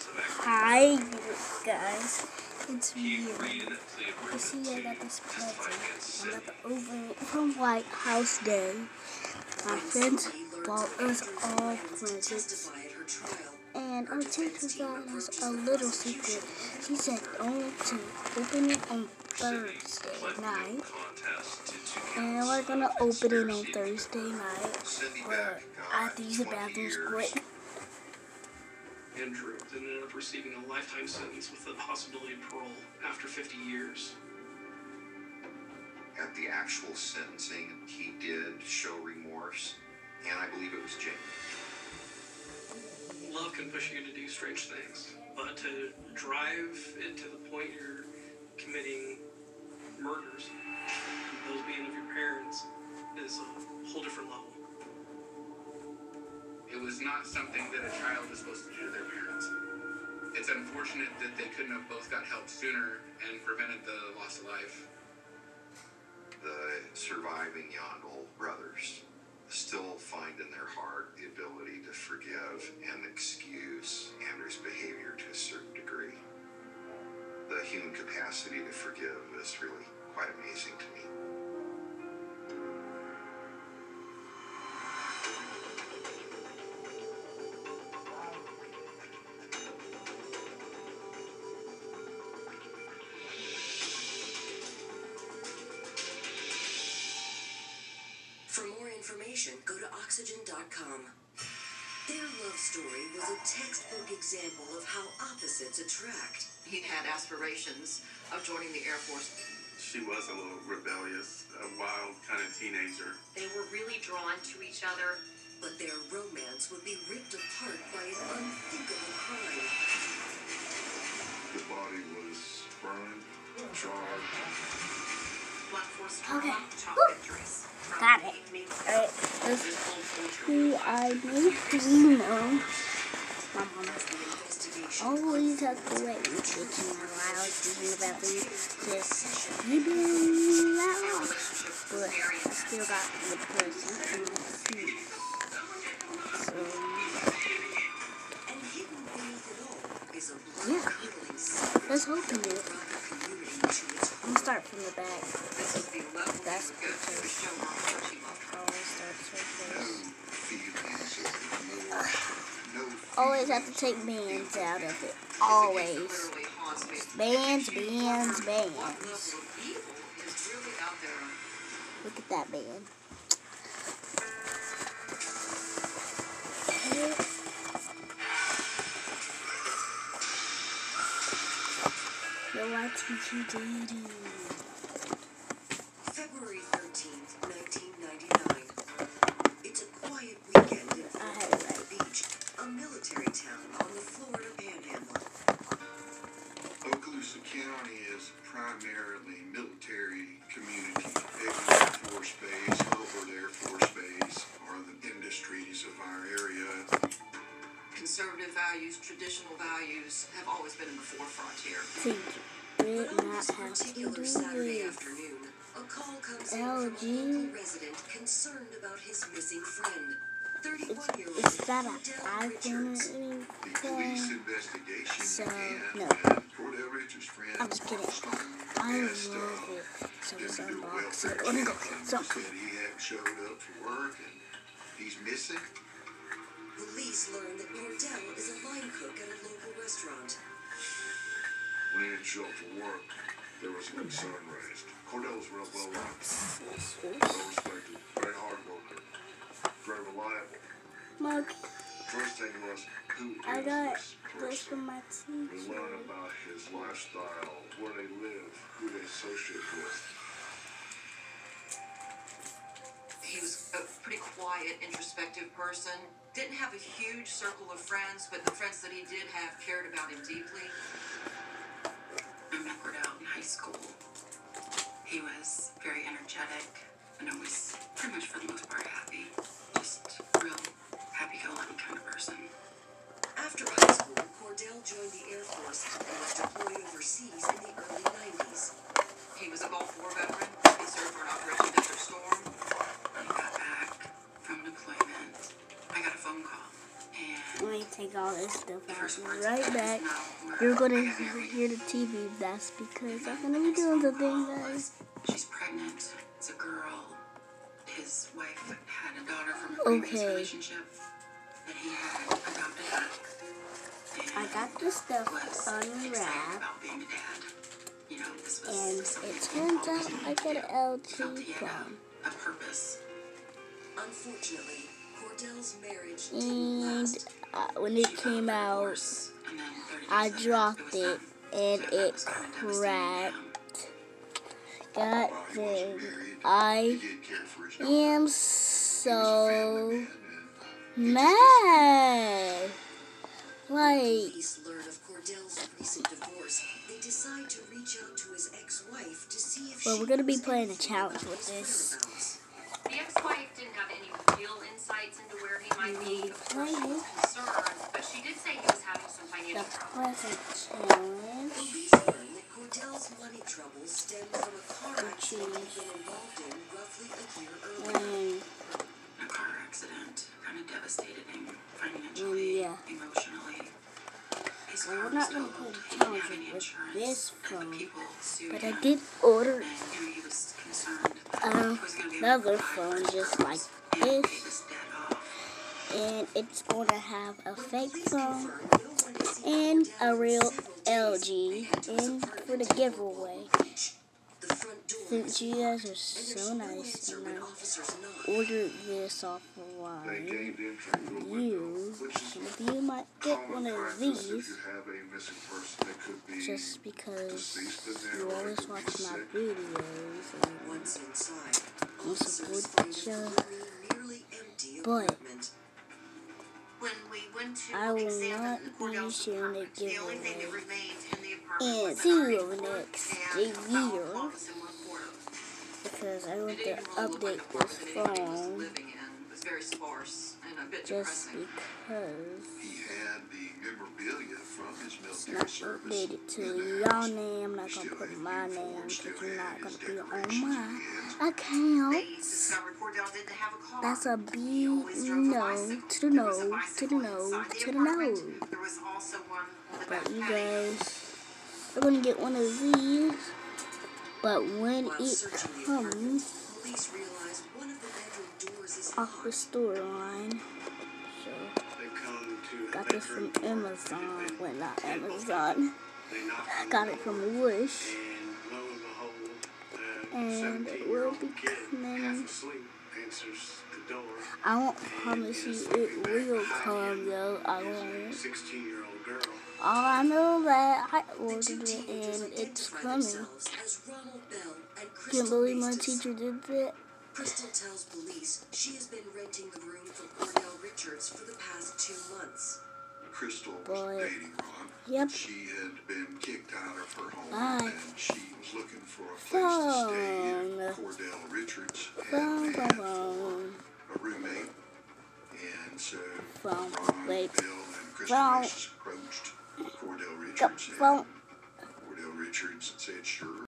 Hi guys, it's me. You see, I got this present. About to open from White House Day. My friends bought us all presents. And our teacher got us a little secret. She said oh, only to open it on Thursday night. And we're gonna open it on Thursday night. But I have to use the bathrooms quick. Andrew then ended up receiving a lifetime sentence with the possibility of parole after 50 years. At the actual sentencing, he did show remorse, and I believe it was genuine. Love can push you to do strange things, but to drive it to the point you're committing murders, Was not something that a child is supposed to do to their parents. It's unfortunate that they couldn't have both got help sooner and prevented the loss of life. The surviving Yandel brothers still find in their heart the ability to forgive and excuse Andrew's behavior to a certain degree. The human capacity to forgive is really quite amazing to me. Information, go to oxygen.com. Their love story was a textbook example of how opposites attract. He had aspirations of joining the Air Force. She was a little rebellious, a wild kind of teenager. They were really drawn to each other. But their romance would be ripped apart by an unthinkable crime. The body was burned, charred. Blunt force Okay. trauma, chocolate injuries. Got who I to know. My mom Investigation. always has to wait in the kitchen while I was using the bathroom. Just you do that long. But I still got the person in my. So, And hidden beneath it all is a Yeah. let's open that it. brought the community to its I'm gonna start from the back. This is the level That's he would go to to because- show her how much he loved her. Always starts with this. feelings of remorse, no Always have to take bands out of it. Always. Bands, bands, bands. Look at that band. Yo, I teach you dating. Conservative values, traditional values have always been in the forefront here. Teacher But on this have to do particular Saturday this. afternoon, a call comes in LG. from a local resident concerned about his missing friend. It's, 31-year-old it's that an Cordell iPhone Richards. or The police anything? investigation So, began no. when Cordell Richards' friend I'm just kidding. Stone I asked, uh, love it. So let's Deputy unbox welfare it. Let me go. chaplain So, said he hadn't showed up for work and he's missing. Police learn that Cordell is a line cook at a local restaurant. When he didn't show up for work, there was a concern raised. Cordell real well liked, well respected, very hard worker, very reliable. Mark, First thing was, who is I got this this person? from my We learn about his lifestyle, where they live, who they associate with. He was a pretty quiet, introspective person. Didn't have a huge circle of friends, but the friends that he did have cared about him deeply. I met Cordell in high school. He was very energetic and always, pretty much for the most part, happy. Just real happy-go-lucky kind of person. After high school, Cordell joined the Air Force and was deployed overseas in the early 90s. Take all this this stuff out. sports Right back. You're gonna I have every- hear the TV. That's because I'm gonna be doing the thing, guys. She's pregnant. It's a girl. His wife had a daughter from a previous Okay. relationship that he had adopted her. I got this stuff was excited unwrapped, about being a dad. You know, and it turns out I got do. an Felt LG he phone. a, a purpose. Unfortunately, Cordell's marriage didn't And last. Uh, when it came out, divorce, and then 30 days I dropped it, and it was kinda devastating to him. cracked. God While he wasn't dang. I care for his daughter. am He was a family so mad. Like, Police learn of Cordell's recent divorce. They decide to reach out to his ex-wife to see if Well, we're gonna be playing a challenge with this. whereabouts. The ex-wife didn't have any real insights into where he might be. Of course, she was concerned, but she did say he was having some the financial trouble. present challenge. Police learn that Cordell's money troubles stem from a car accident he'd been involved in roughly a year earlier. And A car accident kind of devastated him financially, mm, Yeah. emotionally. His Well, car we're not gonna totaled. play He the didn't have challenge any with insurance, this and the phone, people sued but I did order And, you know, he was concerned that uh, he was another able to provide phone just like this, this debt off. And it's going to have a fake one seen and a real LG in for the giveaway. Since you guys are so nice and I ordered this through a window, you, some of you might get one of these just because you always watch my videos and you support each But. When we went to I will examine not be sharing a apartment, the only thing that remained in the apartment was until an next and a foul year. clause in report. because I want to didn't really look like update the apartment this that anybody was phone living in. Not updated to in the y'all house. name. I'm not gonna put my name because you're not gonna be on my account. discovered Cordell didn't have a car. That's a He big always drove a no to the no, to the no, to the no. There was also one on But you guys, are gonna get one of these. But when it searching the apartment, comes police realize one of the bedroom doors is off the storyline, got this from Amazon. Well, not Amazon. Got it from Wish. And it 17-year-old will be coming. I won't promise you it will come though. I won't. 16-year-old girl. All I know that I ordered it and it's coming. Can't believe my teacher did that. Crystal tells police she has been renting the room from Cordell Richards for the past two months. Crystal was Boy. dating Ron. Yep. She had been kicked out of her home Bye. and she was looking for a place to stay and Phone. Cordell Richards Phone, had phone, phone. for a roommate. And so Phone. Ron, Wait. Bill, and Crystal Phone. Approached Cordell Richards phone. and